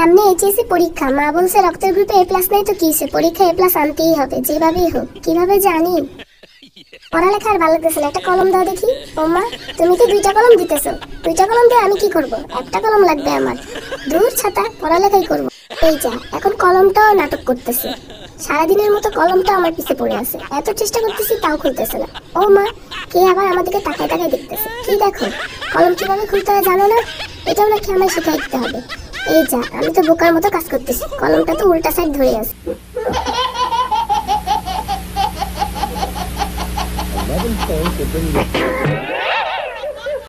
সামনে এইচএসসি পরীক্ষা। মা বলছে, রক্তের গ্রুপে এ প্লাস নাই তো কি? হইছে? পরীক্ষা এ প্লাস আনতেই হবে, যেভাবেই হোক। কীভাবে জানি? পড়ালেখা আর ভালো লাগতেছে না। একটা কলম দাও দেখি। ও মা, তুমি কি দুইটা কলম দিতেছো? দুইটা কলম দিয়ে আমি কি করব? একটা কলম লাগবে আমার। দূর ছাতা, পড়ালেখাই করব। এই যা, এখন কলমটাও নাটক করতেছে। সারাদিনের মতো কলমটা আমার পিছে পড়ে আছে। এত চেষ্টা করতেছি, তাও খুলতেছে না। ও মা, কে আবার আমাদেরকে তাকায় তাকায় দেখতেছে? কি দেখো? কলম কীভাবে খুলতে হয় জানো না? এটাও ওনাকে আমায় শিখাই দিতে হবে। এই যা, আমি তো বোকার মতো কাজ করতেছি। কলমটা তো উল্টা সাইড ধরে আছে। 11 phones will bring you